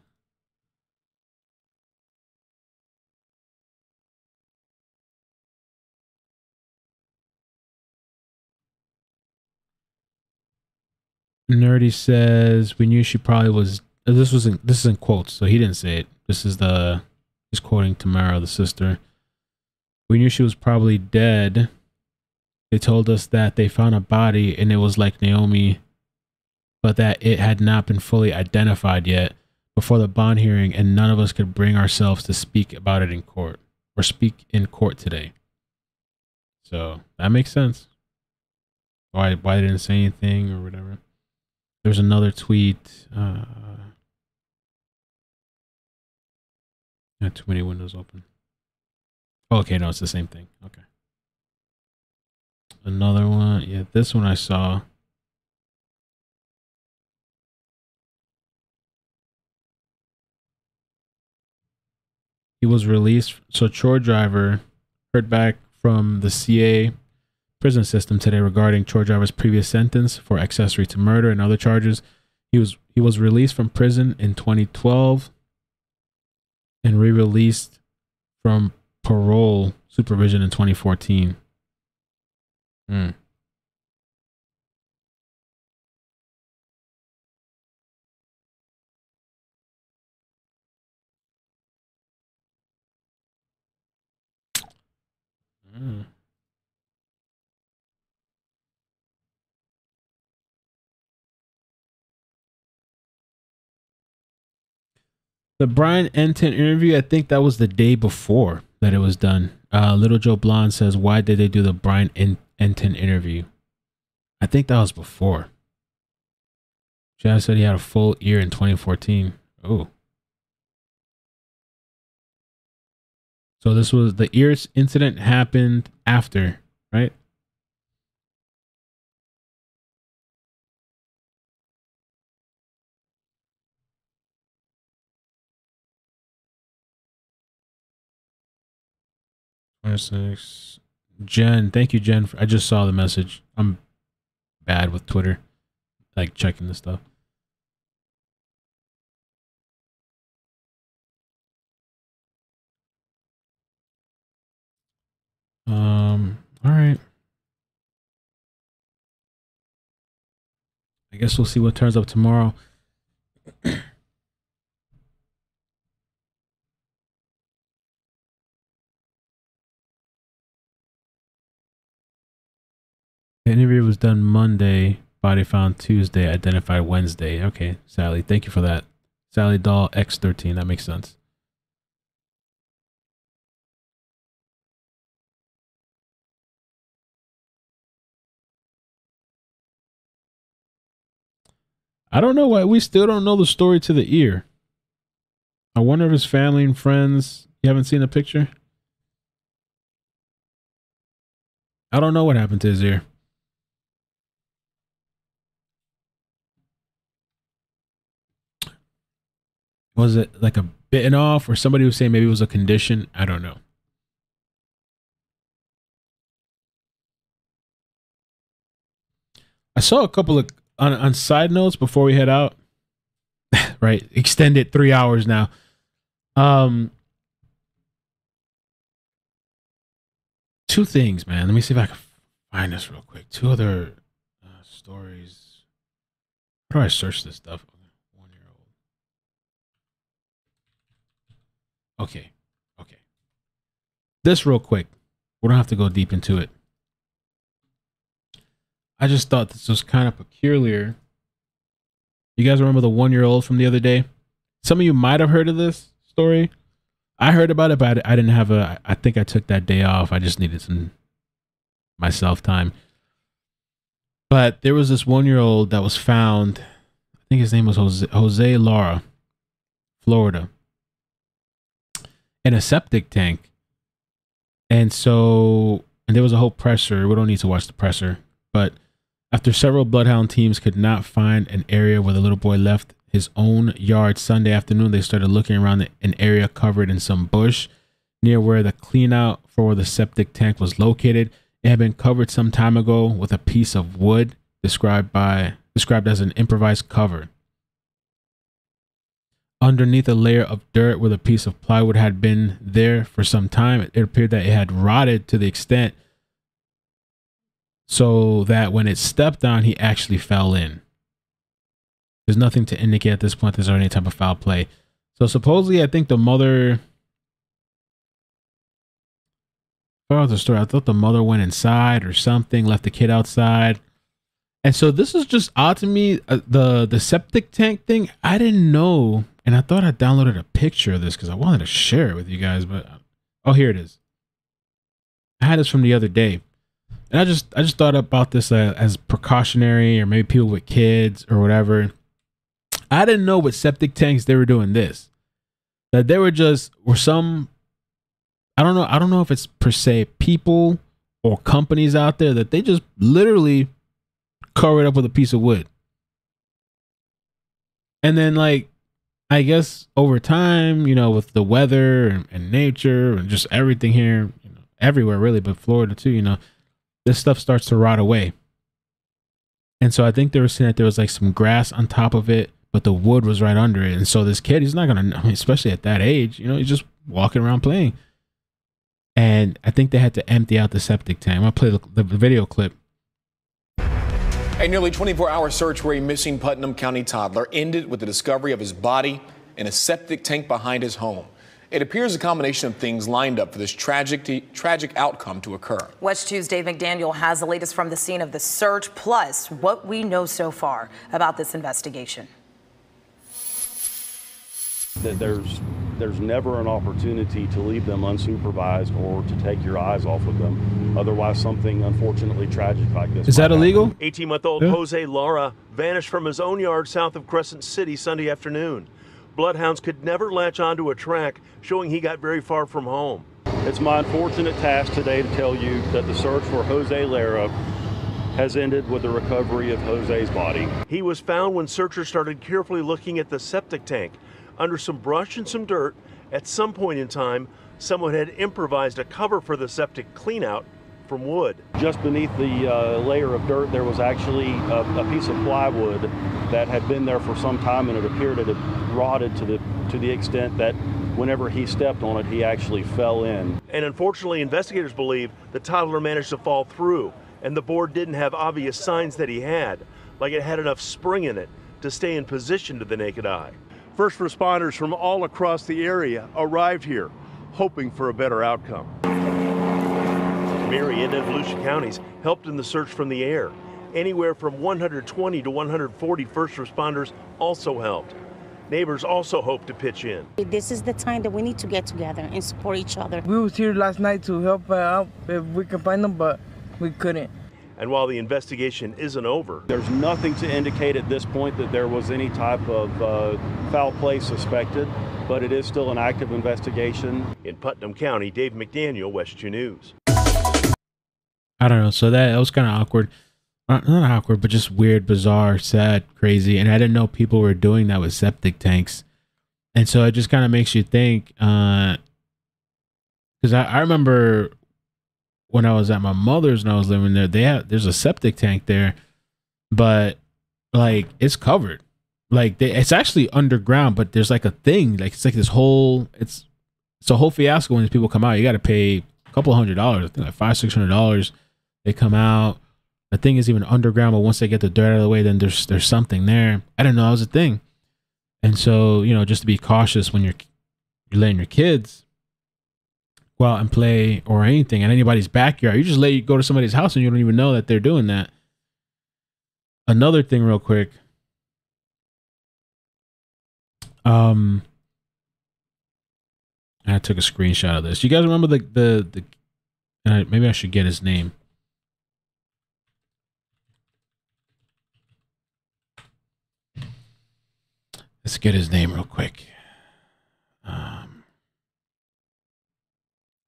Nerdy says we knew she probably was. uh, This was in, this is in quotes, so he didn't say it. This is the he's quoting Tamara, the sister. We knew she was probably dead. They told us that they found a body and it was like Naomi, but that it had not been fully identified yet before the bond hearing, and none of us could bring ourselves to speak about it in court or speak in court today. So that makes sense. Why why they didn't say anything or whatever. There's another tweet. Uh, not too many windows open. Okay, no, it's the same thing. Okay. Another one. Yeah, this one I saw. He was released. So, Troy Driver heard back from the CA prison system today regarding Troy Driver's previous sentence for accessory to murder and other charges. He was he was released from prison in 2012 and re-released from parole supervision in 2014. Hmm. Mm. The Brian Entin interview, I think that was the day before that it was done. Uh, Little Joe Blonde says, Why did they do the Brian En- Entin interview? I think that was before. Jazz said he had a full ear in 2014. Oh. So this was the ears incident happened after, right? Twenty-six. Jen, thank you, Jen. For, I just saw the message. I'm bad with Twitter, like checking the stuff. Um, all right. I guess we'll see what turns up tomorrow. The interview was done Monday, body found Tuesday, identified Wednesday. Okay, Sally, thank you for that. Sally Doll X13, that makes sense. I don't know why we still don't know the story to the ear. I wonder if his family and friends. You haven't seen a picture? I don't know what happened to his ear. Was it like a bitten off, or somebody was saying maybe it was a condition? I don't know. I saw a couple of on on side notes before we head out. right, extended three hours now. Um, two things, man. Let me see if I can find this real quick. Two other uh, stories. How do I search this stuff? One year old. Okay, okay. This real quick. We don't have to go deep into it. I just thought this was kind of peculiar. You guys remember the one year old from the other day? Some of you might have heard of this story. I heard about it, but I didn't have a. I think I took that day off. I just needed some myself time. But there was this one year old that was found. I think his name was Jose, Jose Lara, Florida, in a septic tank. And so, and there was a whole presser. We don't need to watch the presser, but after several bloodhound teams could not find an area where the little boy left his own yard Sunday afternoon, they started looking around an area covered in some bush near where the cleanout for the septic tank was located. It had been covered some time ago with a piece of wood described by described as an improvised cover. Underneath a layer of dirt where the piece of plywood had been there for some time, it appeared that it had rotted to the extent so that when it stepped on, he actually fell in. There's nothing to indicate at this point there's any type of foul play. So supposedly, I think the mother. Throughout the story, I thought the mother went inside or something, left the kid outside, and so this is just odd to me. Uh, the the septic tank thing, I didn't know, and I thought I downloaded a picture of this because I wanted to share it with you guys, but oh, here it is. I had this from the other day. And I just I just thought about this uh, as precautionary, or maybe people with kids or whatever. I didn't know with septic tanks they were doing this. That they were just were some. I don't know. I don't know if it's per se people or companies out there that they just literally cover it up with a piece of wood. And then like I guess over time, you know, with the weather and, and nature and just everything here, you know, everywhere really, but Florida too, you know, this stuff starts to rot away. And so I think they were saying that there was like some grass on top of it, but the wood was right under it. And so this kid, he's not gonna, I especially at that age, you know, he's just walking around playing. And I think they had to empty out the septic tank. Gonna play the, the video clip. A nearly 24 hour search for a missing Putnam County toddler ended with the discovery of his body in a septic tank behind his home. It appears a combination of things lined up for this tragic, tragic outcome to occur. WESH 2's Dave McDaniel has the latest from the scene of the search, plus what we know so far about this investigation. That there's there's never an opportunity to leave them unsupervised or to take your eyes off of them. Otherwise, something unfortunately tragic like this. Is that illegal? 18 month old Yeah. Jose Lara vanished from his own yard south of Crescent City Sunday afternoon. Bloodhounds could never latch onto a track showing he got very far from home. It's my unfortunate task today to tell you that the search for Jose Lara has ended with the recovery of Jose's body. He was found when searchers started carefully looking at the septic tank. Under some brush and some dirt, at some point in time, someone had improvised a cover for the septic cleanout from wood. Just beneath the uh, layer of dirt, there was actually a, a, piece of plywood that had been there for some time, and it appeared it had rotted to the to the extent that whenever he stepped on it, he actually fell in. And unfortunately, investigators believe the toddler managed to fall through, and the board didn't have obvious signs that he had, like it had enough spring in it to stay in position to the naked eye. First responders from all across the area arrived here, hoping for a better outcome. Marion and Volusia counties helped in the search from the air. Anywhere from 120 to 140 first responders also helped. Neighbors also hope to pitch in. This is the time that we need to get together and support each other. We was here last night to help out if we can find them, but we couldn't. And while the investigation isn't over, there's nothing to indicate at this point that there was any type of uh, foul play suspected, but it is still an active investigation. In Putnam County, Dave McDaniel, Wesh 2 News. I don't know. So that, that was kind of awkward. Not, not awkward, but just weird, bizarre, sad, crazy. And I didn't know people were doing that with septic tanks. And so it just kind of makes you think. Because uh, I, I remember when I was at my mother's and I was living there, they have there's a septic tank there, but like it's covered. Like they, it's actually underground, but there's like a thing. Like it's like this whole it's it's a whole fiasco when these people come out. You got to pay a couple hundred dollars, I think like five six hundred dollars they come out. The thing is even underground, but once they get the dirt out of the way, then there's there's something there. I didn't know that was a thing. And so, you know, just to be cautious when you're you're letting your kids go out and play or anything in anybody's backyard. You just let you go to somebody's house and you don't even know that they're doing that. Another thing real quick. Um I took a screenshot of this. You guys remember the the the and I, maybe I should get his name. Let's get his name real quick. Um,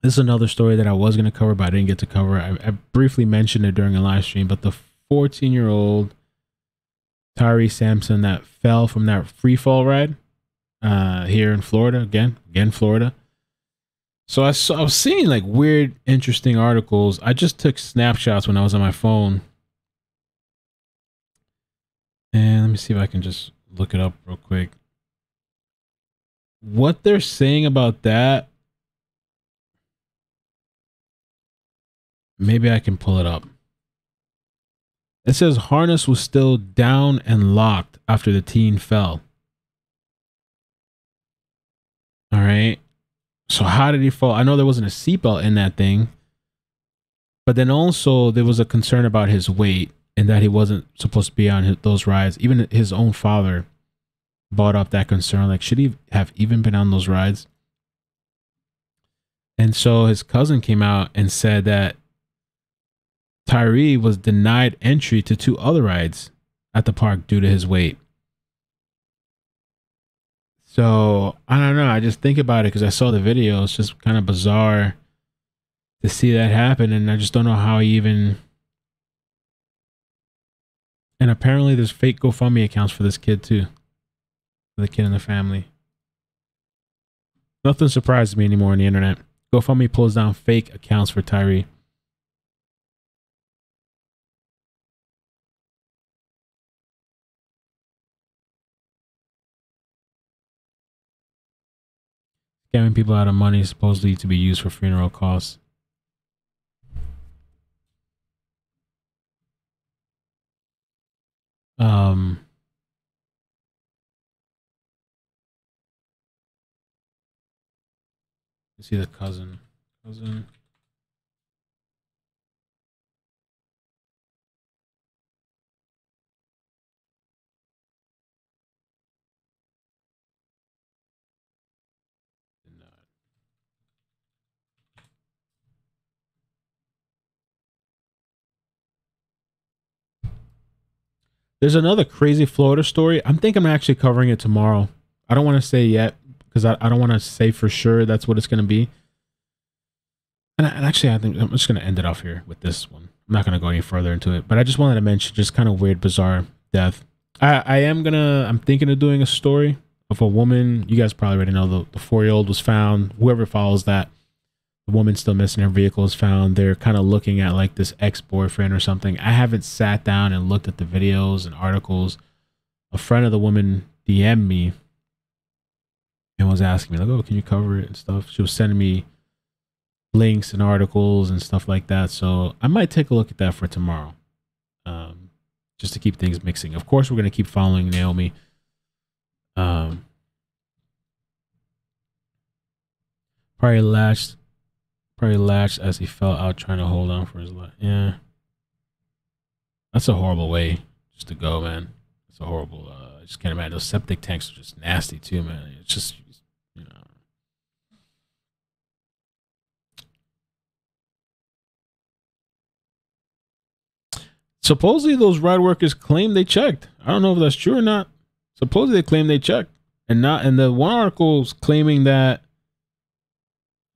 this is another story that I was going to cover, but I didn't get to cover. I, I briefly mentioned it during a live stream, but the 14 year old Tyree Sampson that fell from that free fall ride uh, here in Florida, again, again, Florida. So I, saw, I was seeing like weird, interesting articles. I just took snapshots when I was on my phone. And let me see if I can just look it up real quick. What they're saying about that, maybe I can pull it up. It says harness was still down and locked after the teen fell. All right. So how did he fall? I know there wasn't a seatbelt in that thing, but then also there was a concern about his weight and that he wasn't supposed to be on his, those rides. Even his own father bought up that concern. Like, should he have even been on those rides? And so his cousin came out and said that Tyree was denied entry to two other rides at the park due to his weight. So I don't know. I just think about it because I saw the video. It's just kind of bizarre to see that happen, and I just don't know how he even and apparently there's fake GoFundMe accounts for this kid too. For the kid and the family. Nothing surprises me anymore on the internet. GoFundMe pulls down fake accounts for Tyree. Scamming people out of money supposedly to be used for funeral costs. Um, see the cousin, cousin. There's another crazy Florida story. I'm thinking I'm actually covering it tomorrow. I don't want to say yet because I, I don't want to say for sure that's what it's going to be. And, and actually, I think I'm just going to end it off here with this one. I'm not going to go any further into it, but I just wanted to mention just kind of weird, bizarre death. I, I am going to, I'm thinking of doing a story of a woman. You guys probably already know the, the four year old was found. Whoever follows that the woman still missing. Her vehicle is found. They're kind of looking at like this ex boyfriend or something. I haven't sat down and looked at the videos and articles. A friend of the woman DM'd me and was asking me like, "Oh, can you cover it and stuff?" She was sending me links and articles and stuff like that. So I might take a look at that for tomorrow, um, just to keep things mixing. Of course, we're gonna keep following Naomi. Um, probably latched, probably latched as he fell out trying to hold on for his life. Yeah, that's a horrible way just to go, man. It's a horrible. Uh, I just can't imagine those septic tanks are just nasty too, man. It's just you know. Supposedly, those ride workers claim they checked. I don't know if that's true or not. Supposedly, they claim they checked, and not. And the one article is claiming that.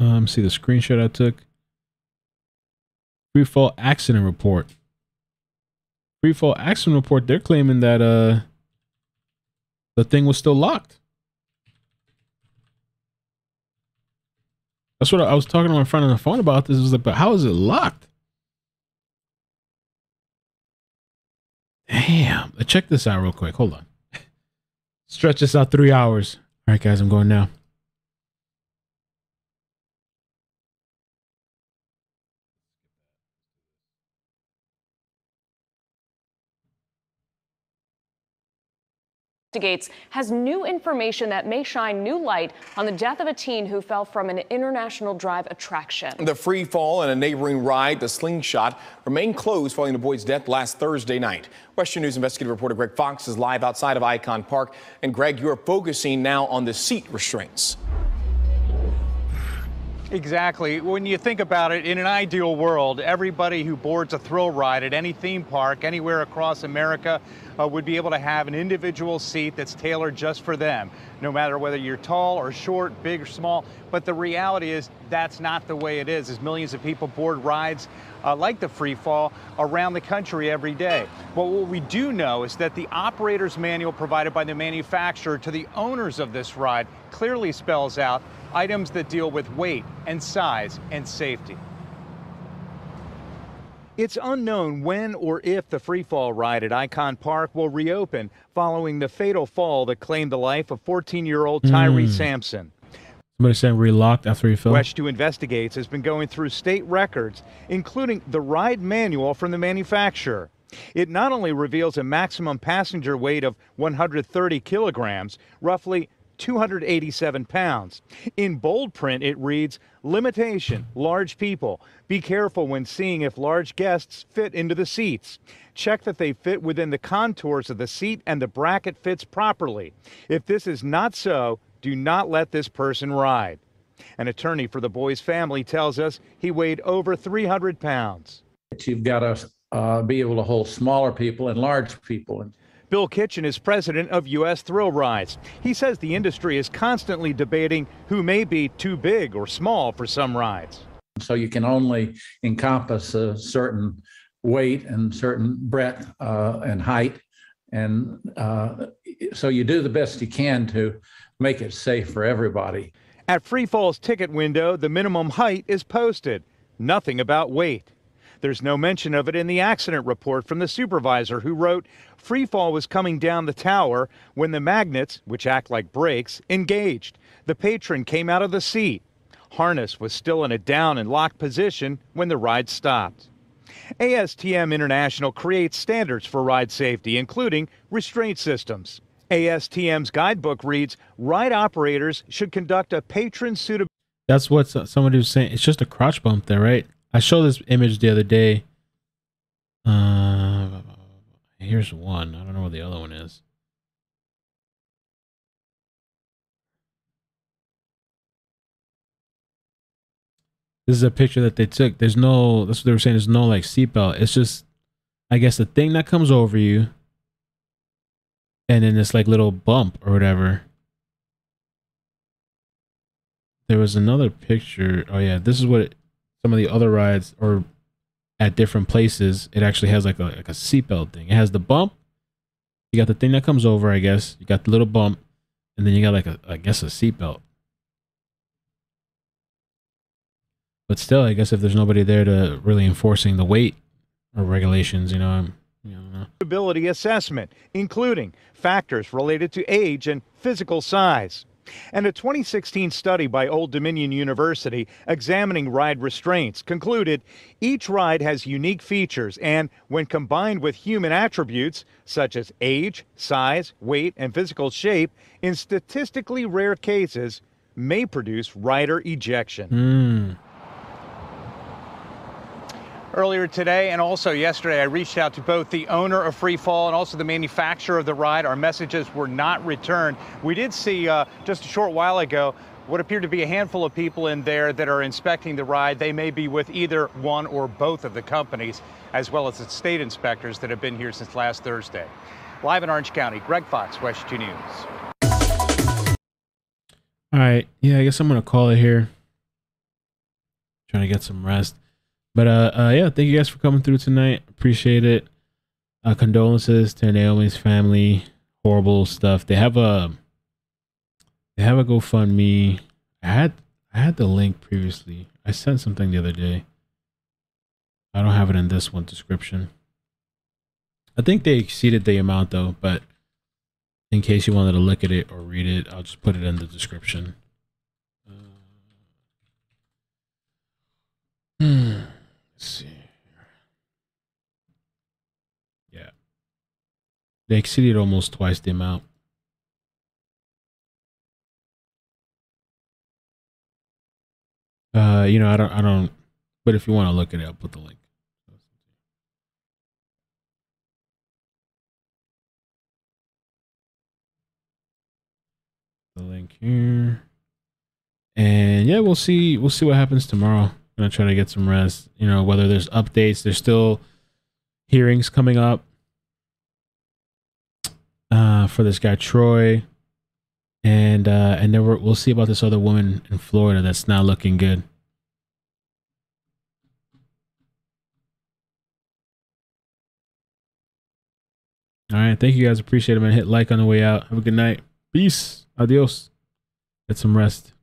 Um, see the screenshot I took. Free fall accident report. Free fall accident report. They're claiming that uh, the thing was still locked. That's what I, was talking to my friend on the phone about. This it was like, but how is it locked? Damn. Check this out real quick. Hold on. Stretch this out three hours. All right, guys, I'm going now. Investigates has new information that may shine new light on the death of a teen who fell from an international drive attraction. The free fall and a neighboring ride, the slingshot, remain closed following the boy's death last Thursday night. Western News investigative reporter Greg Fox is live outside of Icon Park. And Greg, you're focusing now on the seat restraints. Exactly. When you think about it, in an ideal world, everybody who boards a thrill ride at any theme park anywhere across America uh, would be able to have an individual seat that's tailored just for them, no matter whether you're tall or short, big or small. But the reality is that's not the way it is, as millions of people board rides uh, like the free fall around the country every day. But what we do know is that the operator's manual provided by the manufacturer to the owners of this ride clearly spells out items that deal with weight and size and safety. It's unknown when or if the freefall ride at Icon Park will reopen following the fatal fall that claimed the life of 14 year old Tyree Mm. Sampson. Somebody saying relocked after he fell. Wesh 2 Investigates has been going through state records, including the ride manual from the manufacturer. It not only reveals a maximum passenger weight of 130 kilograms, roughly 287 pounds. In bold print, it reads Limitation Large people. Be careful when seeing if large guests fit into the seats. Check that they fit within the contours of the seat and the bracket fits properly. If this is not so, do not let this person ride. An attorney for the boy's family tells us he weighed over 300 pounds. You've got to uh, be able to hold smaller people and large people. Bill Kitchen is president of U.S. Thrill Rides. He says the industry is constantly debating who may be too big or small for some rides. so you can only encompass a certain weight and certain breadth uh, and height. And uh, so you do the best you can to make it safe for everybody. At Freefall's ticket window, the minimum height is posted. Nothing about weight. There's no mention of it in the accident report from the supervisor who wrote Freefall was coming down the tower when the magnets, which act like brakes, engaged. The patron came out of the seat. Harness was still in a down and locked position when the ride stopped. ASTM International creates standards for ride safety, including restraint systems. ASTM's guidebook reads Ride operators should conduct a patron suitability. That's what so- somebody was saying. It's just a crotch bump there, right? I showed this image the other day. Uh, here's one. I don't know where the other one is. This is a picture that they took. There's no. That's what they were saying. There's no like seatbelt. It's just, I guess, the thing that comes over you, and then this like little bump or whatever. There was another picture. Oh yeah, this is what it, some of the other rides or at different places. It actually has like a like a seatbelt thing. It has the bump. You got the thing that comes over. I guess you got the little bump, and then you got like a I guess a seatbelt. But still, I guess if there's nobody there to really enforcing the weight or regulations, you know, I'm, you know, ability assessment, including factors related to age and physical size. And a 2016 study by Old Dominion University examining ride restraints concluded each ride has unique features and, when combined with human attributes such as age, size, weight, and physical shape, in statistically rare cases, may produce rider ejection. Mm. Earlier today and also yesterday, I reached out to both the owner of Free Fall and also the manufacturer of the ride. Our messages were not returned. We did see uh, just a short while ago what appeared to be a handful of people in there that are inspecting the ride. They may be with either one or both of the companies, as well as the state inspectors that have been here since last Thursday. Live in Orange County, Greg Fox, Wesh 2 News. All right. Yeah, I guess I'm going to call it here. Trying to get some rest. But uh, uh, yeah, thank you guys for coming through tonight. Appreciate it. Uh, condolences to Naomi's family. Horrible stuff. They have a they have a GoFundMe. I had I had the link previously. I sent something the other day. I don't have it in this one description. I think they exceeded the amount though, but in case you wanted to look at it or read it, I'll just put it in the description. Hmm. See. Yeah. They exceeded almost twice the amount. Uh, you know, I don't, I don't, but if you want to look at it, I'll put the link. The link here. And yeah, we'll see, we'll see what happens tomorrow gonna try to get some rest. You know, whether there's updates, there's still hearings coming up uh, for this guy Troy, and uh, and then we'll see about this other woman in Florida that's not looking good. All right, thank you guys. Appreciate it, man. Hit like on the way out. Have a good night. Peace. Adios. Get some rest.